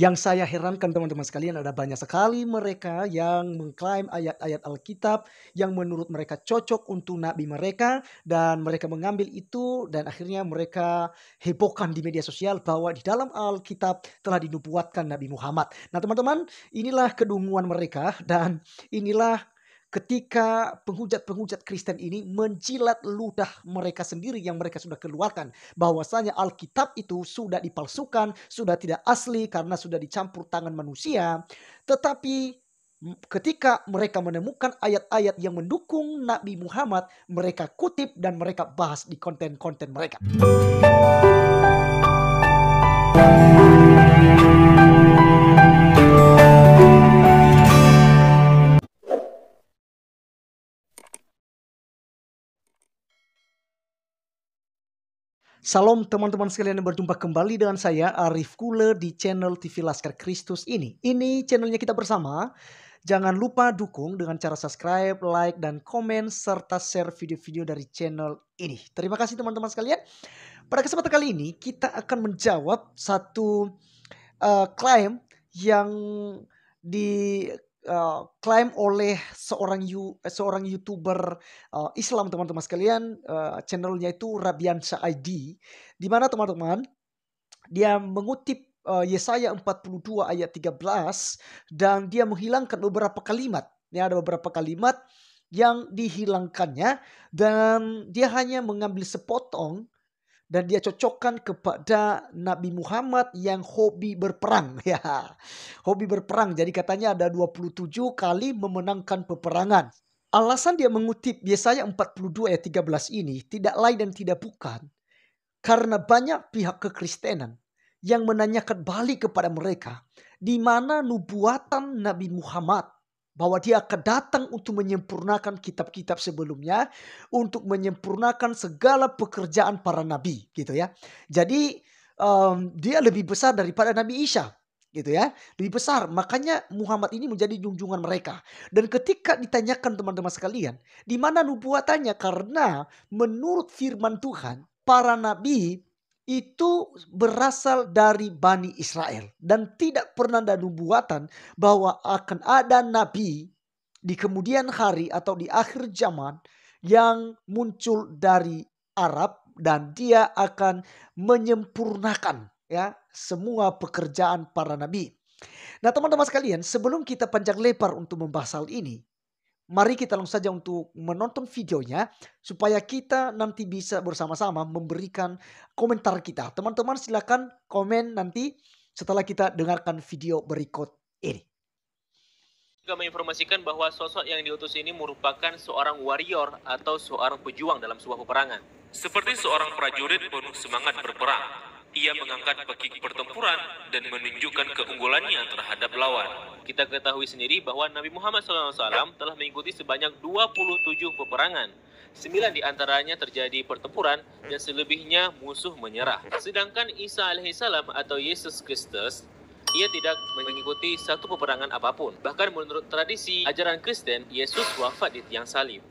Yang saya herankan teman-teman sekalian ada banyak sekali mereka yang mengklaim ayat-ayat Alkitab yang menurut mereka cocok untuk nabi mereka dan mereka mengambil itu dan akhirnya mereka hebohkan di media sosial bahwa di dalam Alkitab telah dinubuatkan Nabi Muhammad. Nah teman-teman inilah kedunguan mereka dan inilah ketika penghujat-penghujat Kristen ini menjilat ludah mereka sendiri yang mereka sudah keluarkan. Bahwasanya Alkitab itu sudah dipalsukan, sudah tidak asli karena sudah dicampur tangan manusia. Tetapi ketika mereka menemukan ayat-ayat yang mendukung Nabi Muhammad, mereka kutip dan mereka bahas di konten-konten mereka. Salam teman-teman sekalian yang berjumpa kembali dengan saya Arif Kule di channel TV Laskar Kristus ini. Ini channelnya kita bersama. Jangan lupa dukung dengan cara subscribe, like, dan komen serta share video-video dari channel ini. Terima kasih teman-teman sekalian. Pada kesempatan kali ini kita akan menjawab satu uh, klaim yang di uh, klaim oleh seorang you, seorang youtuber uh, Islam teman-teman sekalian. Uh, channelnya itu Rabiansa ID di mana teman-teman dia mengutip uh, Yesaya 42 ayat 13 dan dia menghilangkan beberapa kalimat. Ya ada beberapa kalimat yang dihilangkannya dan dia hanya mengambil sepotong dan dia cocokkan kepada Nabi Muhammad yang hobi berperang ya. Hobi berperang. Jadi katanya ada 27 kali memenangkan peperangan. Alasan dia mengutip Yesaya 42 ayat 13 ini tidak lain dan tidak bukan karena banyak pihak kekristenan yang menanyakan balik kepada mereka di mana nubuatan Nabi Muhammad bahwa dia akan datang untuk menyempurnakan kitab-kitab sebelumnya untuk menyempurnakan segala pekerjaan para nabi gitu ya. Jadi um, dia lebih besar daripada Nabi Isa gitu ya. Lebih besar. Makanya Muhammad ini menjadi junjungan mereka. Dan ketika ditanyakan teman-teman sekalian di mana nubuatannya? Karena menurut firman Tuhan para nabi itu berasal dari Bani Israel. Dan tidak pernah ada nubuatan bahwa akan ada nabi di kemudian hari atau di akhir zaman yang muncul dari Arab dan dia akan menyempurnakan ya semua pekerjaan para nabi. Nah teman-teman sekalian sebelum kita panjang lebar untuk membahas hal ini Mari kita langsung saja untuk menonton videonya supaya kita nanti bisa bersama-sama memberikan komentar kita. Teman-teman silakan komen nanti setelah kita dengarkan video berikut ini. Juga menginformasikan bahwa sosok yang diutus ini merupakan seorang warrior atau seorang pejuang dalam sebuah peperangan. Seperti seorang prajurit penuh semangat berperang, ia mengangkat pekik pertempuran dan menunjukkan keunggulannya terhadap lawan. Kita ketahui sendiri bahwa Nabi Muhammad SAW telah mengikuti sebanyak 27 peperangan. Sembilan di antaranya terjadi pertempuran dan selebihnya musuh menyerah. Sedangkan Isa alaihissalam atau Yesus Kristus ia tidak mengikuti satu peperangan apa pun. Bahkan menurut tradisi ajaran Kristen, Yesus wafat di tiang salib.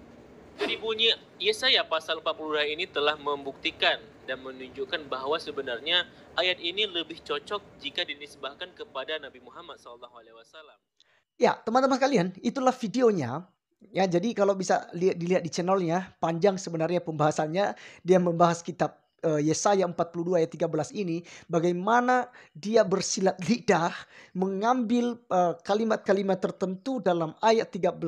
Jadi bunyi Yesaya pasal 42 ini telah membuktikan dan menunjukkan bahawa sebenarnya ayat ini lebih cocok jika dinisbahkan kepada Nabi Muhammad SAW. Ya, teman-teman sekalian, itulah videonya. Ya, jadi kalau bisa lihat dilihat di channelnya, panjang sebenarnya pembahasannya. Dia membahas kitab Yesaya 42 ayat 13 ini bagaimana dia bersilat lidah mengambil eh, kalimat-kalimat tertentu dalam ayat 13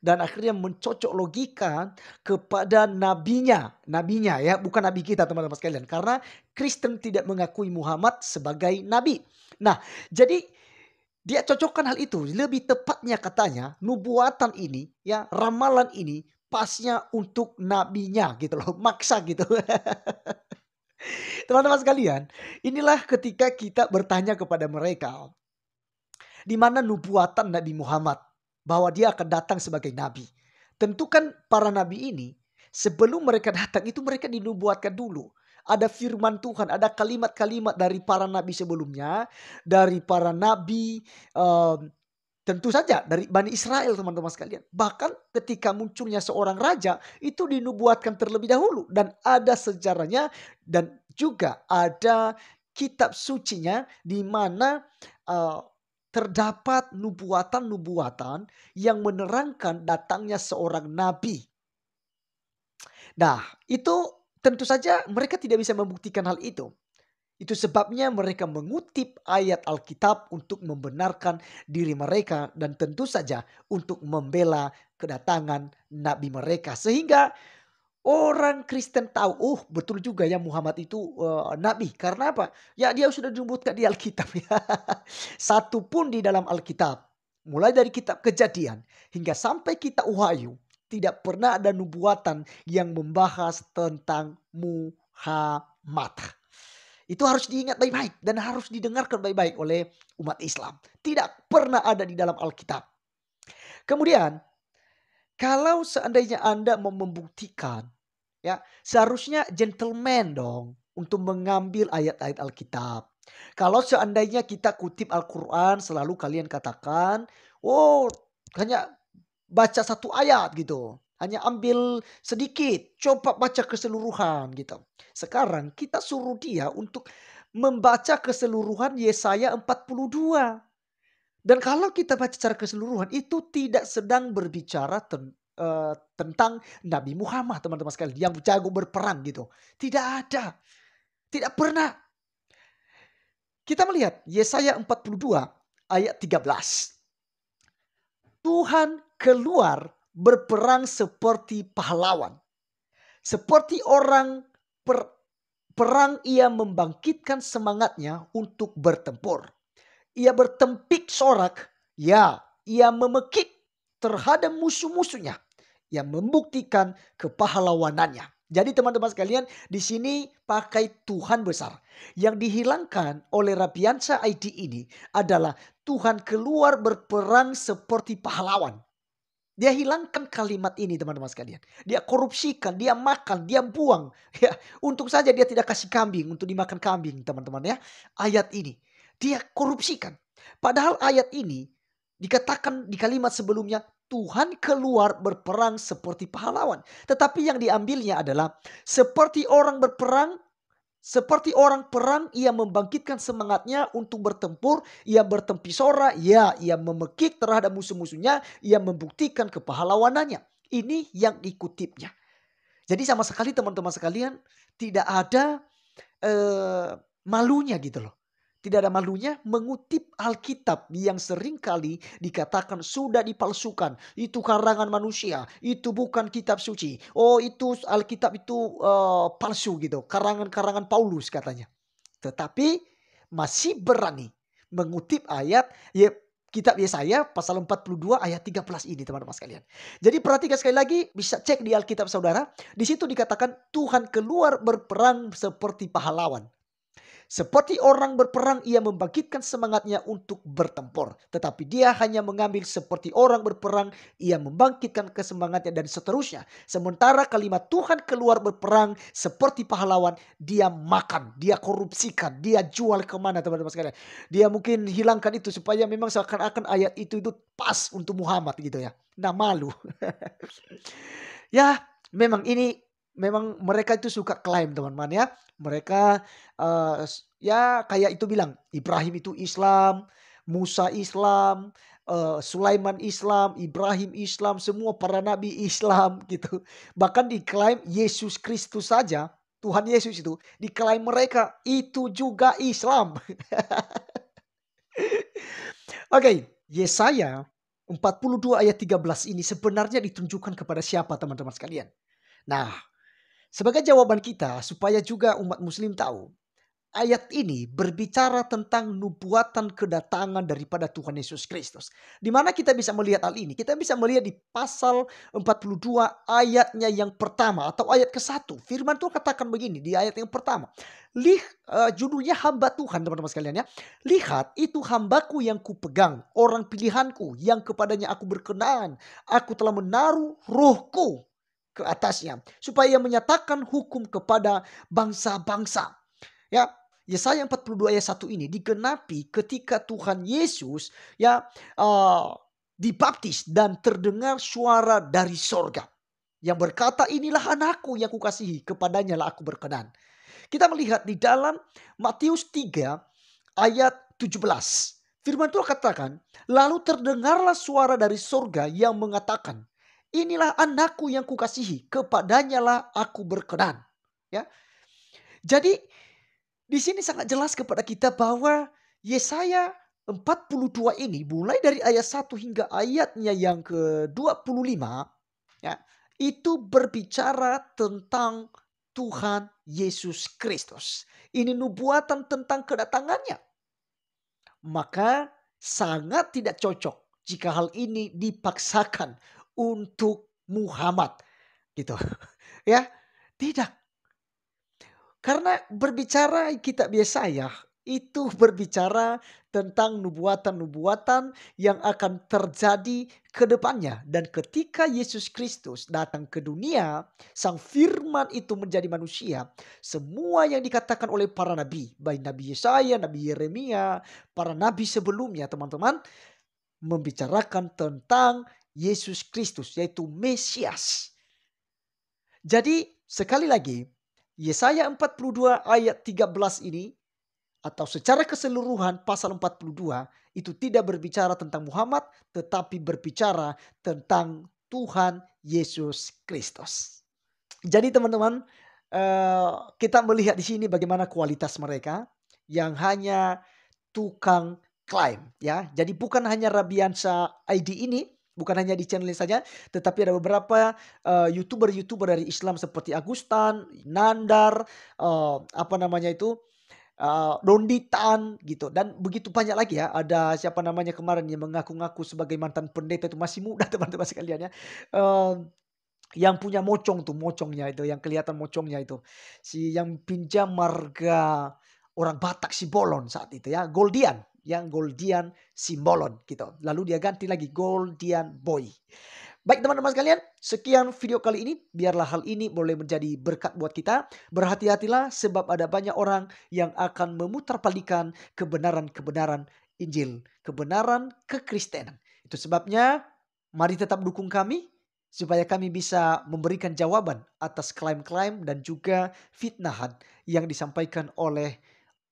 dan akhirnya mencocok logika kepada nabinya, nabinya ya, bukan nabi kita teman-teman sekalian karena Kristen tidak mengakui Muhammad sebagai nabi. Nah, jadi dia cocokkan hal itu. Lebih tepatnya katanya nubuatan ini ya, ramalan ini pasnya untuk nabinya gitu loh, maksa gitu. Teman-teman sekalian, inilah ketika kita bertanya kepada mereka, di mana nubuatan Nabi Muhammad bahwa dia akan datang sebagai nabi. Tentu kan para nabi ini sebelum mereka datang itu mereka dinubuatkan dulu. Ada firman Tuhan, ada kalimat-kalimat dari para nabi sebelumnya, dari para nabi um, Tentu saja dari Bani Israel teman-teman sekalian. Bahkan ketika munculnya seorang raja itu dinubuatkan terlebih dahulu. Dan ada sejarahnya dan juga ada kitab sucinya di mana uh, terdapat nubuatan-nubuatan yang menerangkan datangnya seorang nabi. Nah, itu tentu saja mereka tidak bisa membuktikan hal itu. Itu sebabnya mereka mengutip ayat Alkitab untuk membenarkan diri mereka dan tentu saja untuk membela kedatangan nabi mereka. Sehingga orang Kristen tahu, oh betul juga ya Muhammad itu uh, nabi. Karena apa? Ya dia sudah disebutkan di Alkitab ya. Satu pun di dalam Alkitab. Mulai dari kitab kejadian hingga sampai kitab Wahyu. Tidak pernah ada nubuatan yang membahas tentang Muhammad. Itu harus diingat baik-baik dan harus didengarkan baik-baik oleh umat Islam. Tidak pernah ada di dalam Alkitab. Kemudian, kalau seandainya Anda mau membuktikan, ya seharusnya gentleman dong untuk mengambil ayat-ayat Alkitab. Kalau seandainya kita kutip Al-Quran, selalu kalian katakan, oh hanya baca satu ayat gitu. Hanya ambil sedikit, coba baca keseluruhan gitu. Sekarang kita suruh dia untuk membaca keseluruhan Yesaya 42. Dan kalau kita baca secara keseluruhan itu tidak sedang berbicara ten, uh, tentang Nabi Muhammad teman-teman sekalian yang jago berperang gitu. Tidak ada. Tidak pernah. Kita melihat Yesaya 42 ayat 13. Tuhan keluar berperang seperti pahlawan. Seperti orang per, perang ia membangkitkan semangatnya untuk bertempur. Ia bertempik sorak, ya ia memekik terhadap musuh-musuhnya. Ia membuktikan kepahlawanannya. Jadi teman-teman sekalian di sini pakai Tuhan besar. Yang dihilangkan oleh Rabiansa ID ini adalah Tuhan keluar berperang seperti pahlawan. Dia hilangkan kalimat ini teman-teman sekalian. Dia korupsikan, dia makan, dia buang. Ya, untung saja dia tidak kasih kambing untuk dimakan kambing teman-teman ya. Ayat ini. Dia korupsikan. Padahal ayat ini dikatakan di kalimat sebelumnya Tuhan keluar berperang seperti pahlawan. Tetapi yang diambilnya adalah seperti orang berperang seperti orang perang, ia membangkitkan semangatnya untuk bertempur. Ia bertempisora, ya, ia memekik terhadap musuh-musuhnya. Ia membuktikan kepahlawanannya. Ini yang dikutipnya. Jadi sama sekali teman-teman sekalian tidak ada eh, malunya gitu loh. Tidak ada malunya mengutip Alkitab yang sering kali dikatakan sudah dipalsukan. Itu karangan manusia. Itu bukan kitab suci. Oh itu Alkitab itu uh, palsu gitu. Karangan-karangan Paulus katanya. Tetapi masih berani mengutip ayat ya, kitab Yesaya pasal 42 ayat 13 ini teman-teman sekalian. Jadi perhatikan sekali lagi bisa cek di Alkitab saudara. Di situ dikatakan Tuhan keluar berperang seperti pahlawan. Seperti orang berperang ia membangkitkan semangatnya untuk bertempur. Tetapi dia hanya mengambil seperti orang berperang ia membangkitkan kesemangatnya dan seterusnya. Sementara kalimat Tuhan keluar berperang seperti pahlawan dia makan, dia korupsikan, dia jual ke mana teman-teman sekalian. Dia mungkin hilangkan itu supaya memang seakan-akan ayat itu itu pas untuk Muhammad gitu ya. Nah malu. ya memang ini memang mereka itu suka klaim teman-teman ya. Mereka uh, ya kayak itu bilang Ibrahim itu Islam, Musa Islam, uh, Sulaiman Islam, Ibrahim Islam, semua para nabi Islam gitu. Bahkan diklaim Yesus Kristus saja, Tuhan Yesus itu diklaim mereka itu juga Islam. Oke, okay, Yesaya 42 ayat 13 ini sebenarnya ditunjukkan kepada siapa teman-teman sekalian? Nah, sebagai jawaban kita supaya juga umat muslim tahu. Ayat ini berbicara tentang nubuatan kedatangan daripada Tuhan Yesus Kristus. Di mana kita bisa melihat hal ini? Kita bisa melihat di pasal 42 ayatnya yang pertama atau ayat ke-1. Firman Tuhan katakan begini di ayat yang pertama. Lih, uh, judulnya hamba Tuhan teman-teman sekalian ya. Lihat itu hambaku yang kupegang. Orang pilihanku yang kepadanya aku berkenan. Aku telah menaruh rohku ke atasnya supaya menyatakan hukum kepada bangsa-bangsa. Ya, Yesaya 42 ayat 1 ini digenapi ketika Tuhan Yesus ya uh, dibaptis dan terdengar suara dari sorga yang berkata inilah anakku yang kukasihi kepadanya lah aku berkenan. Kita melihat di dalam Matius 3 ayat 17. Firman Tuhan katakan, lalu terdengarlah suara dari sorga yang mengatakan, inilah anakku yang kukasihi, kepadanya lah aku berkenan. Ya, jadi di sini sangat jelas kepada kita bahwa Yesaya 42 ini mulai dari ayat 1 hingga ayatnya yang ke-25 ya, itu berbicara tentang Tuhan Yesus Kristus. Ini nubuatan tentang kedatangannya. Maka sangat tidak cocok jika hal ini dipaksakan untuk Muhammad gitu. Ya, tidak. Karena berbicara kitab Yesaya itu berbicara tentang nubuatan-nubuatan yang akan terjadi ke depannya. Dan ketika Yesus Kristus datang ke dunia, sang firman itu menjadi manusia. Semua yang dikatakan oleh para nabi, baik Nabi Yesaya, Nabi Yeremia, para nabi sebelumnya teman-teman, membicarakan tentang Yesus Kristus, yaitu Mesias. Jadi sekali lagi, Yesaya 42 ayat 13 ini atau secara keseluruhan pasal 42 itu tidak berbicara tentang Muhammad tetapi berbicara tentang Tuhan Yesus Kristus. Jadi teman-teman eh, kita melihat di sini bagaimana kualitas mereka yang hanya tukang klaim ya. Jadi bukan hanya Rabiansa ID ini Bukan hanya di channel ini saja, tetapi ada beberapa uh, youtuber-youtuber dari Islam seperti Agustan, Nandar, uh, apa namanya itu, uh, Donditan gitu dan begitu banyak lagi ya. Ada siapa namanya kemarin yang mengaku-ngaku sebagai mantan pendeta itu masih muda teman-teman sekalian ya. Uh, yang punya mocong tuh mocongnya itu yang kelihatan mocongnya itu si yang pinjam marga orang Batak si Bolon saat itu ya Goldian yang Goldian Simbolon gitu. Lalu dia ganti lagi Goldian Boy. Baik teman-teman sekalian, sekian video kali ini. Biarlah hal ini boleh menjadi berkat buat kita. Berhati-hatilah sebab ada banyak orang yang akan memutarpalikan kebenaran-kebenaran Injil. Kebenaran kekristenan. Itu sebabnya mari tetap dukung kami supaya kami bisa memberikan jawaban atas klaim-klaim dan juga fitnahan yang disampaikan oleh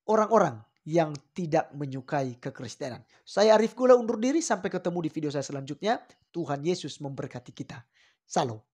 orang-orang yang tidak menyukai kekristenan. Saya Arif Gula undur diri sampai ketemu di video saya selanjutnya. Tuhan Yesus memberkati kita. Salam.